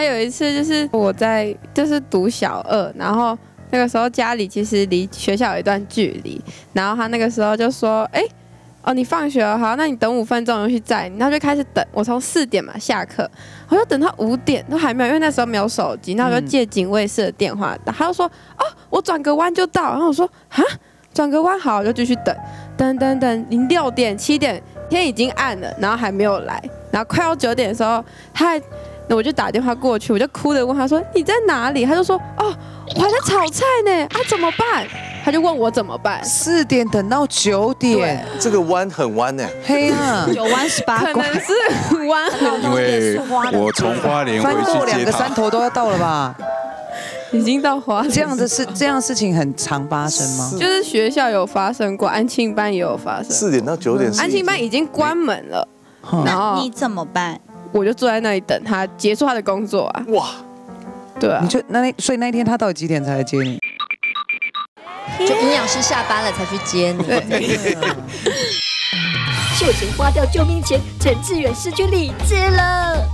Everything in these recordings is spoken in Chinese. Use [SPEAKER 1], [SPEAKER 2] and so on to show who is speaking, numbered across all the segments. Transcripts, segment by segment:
[SPEAKER 1] 他有一次就是我在就是读小二，然后那个时候家里其实离学校有一段距离，然后他那个时候就说，哎。哦，你放学了，好，那你等五分钟，我去载你。然后就开始等，我从四点嘛下课，我就等到五点都还没有，因为那时候没有手机，然后我就借警卫室的电话打，他就说，哦，我转个弯就到。然后我说，啊，转个弯好，我就继续等，等等等，零六点七点，天已经暗了，然后还没有来，然后快要九点的时候，他还，那我就打电话过去，我就哭着问他说，你在哪里？他就说，哦，我还在炒菜呢，啊，怎么办？他就问我怎么办？
[SPEAKER 2] 四点等到九点，
[SPEAKER 3] 这个弯很弯呢，
[SPEAKER 2] 黑啊，
[SPEAKER 4] 九弯十八
[SPEAKER 1] 可能是弯很
[SPEAKER 5] 因为我从花莲回
[SPEAKER 2] 翻过两
[SPEAKER 5] 去接他
[SPEAKER 2] 个山，头都要到了吧？
[SPEAKER 1] 已经到花莲
[SPEAKER 2] 这样的事，这样事情很常发生吗？
[SPEAKER 1] 就是学校有发生过，安庆班也有发生。
[SPEAKER 3] 四点到九点，
[SPEAKER 1] 安庆班已经关门了，然
[SPEAKER 4] 那
[SPEAKER 1] 后
[SPEAKER 4] 你怎么办？
[SPEAKER 1] 我就坐在那里等他结束他的工作啊。
[SPEAKER 3] 哇，
[SPEAKER 1] 对啊
[SPEAKER 2] 你，就那那所以那一天他到底几点才来接你？
[SPEAKER 6] 就营养师下班了才去接你。
[SPEAKER 7] 秀琴花掉救命钱，陈志远失去理智了。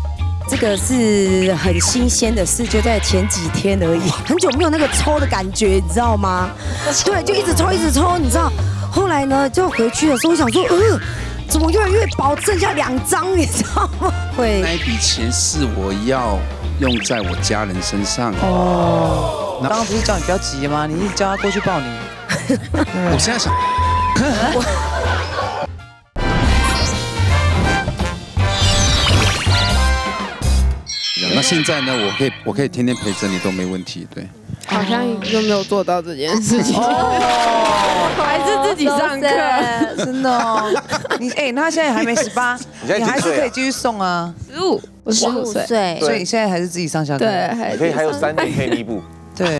[SPEAKER 8] 这个是很新鲜的事，就在前几天而已，很久没有那个抽的感觉，你知道吗？对，就一直抽，一直抽，你知道。后来呢，就回去的时候，我想说，呃，怎么越来越薄，剩下两张，你知道吗？会
[SPEAKER 5] 那一笔钱是我要用在我家人身上。
[SPEAKER 2] 哦，刚刚不是叫你不要急吗？你一直叫他过去抱你。
[SPEAKER 5] 我现在想，那现在呢？我可以，我可以天天陪着你都没问题，对。
[SPEAKER 1] 好像又没有做到这件事情，己上课。
[SPEAKER 2] 真的哦，你哎，那他现在还没 十八，
[SPEAKER 3] 你
[SPEAKER 2] 还是可以继续送啊。
[SPEAKER 1] 十五，我十五岁，
[SPEAKER 2] 所以你现在还是自己上下课。
[SPEAKER 1] 对，还
[SPEAKER 3] 可以还有三年可以弥补。